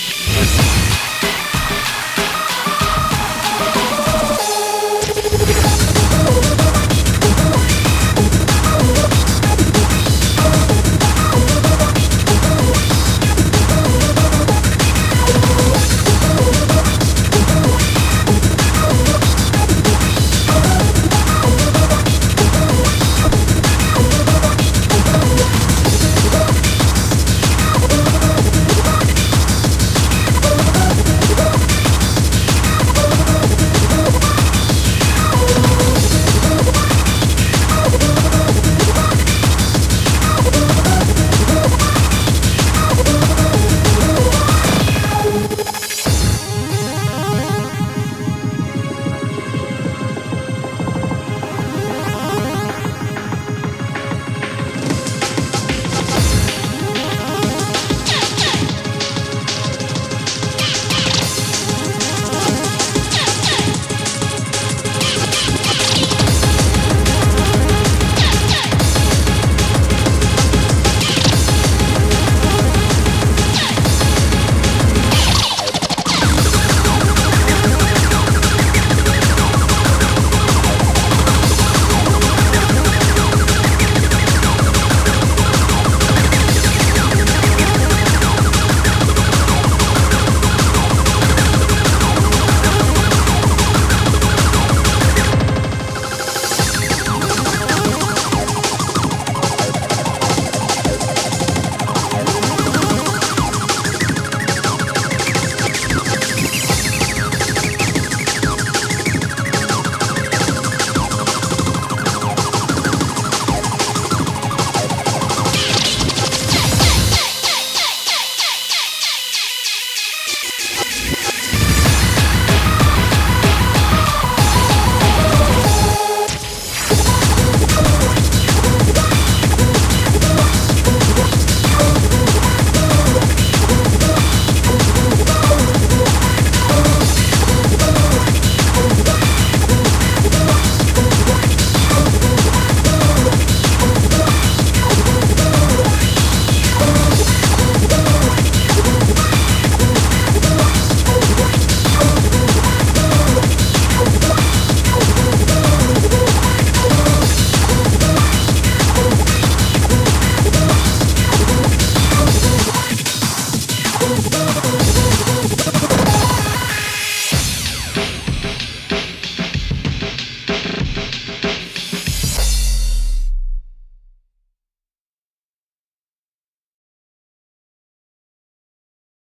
We'll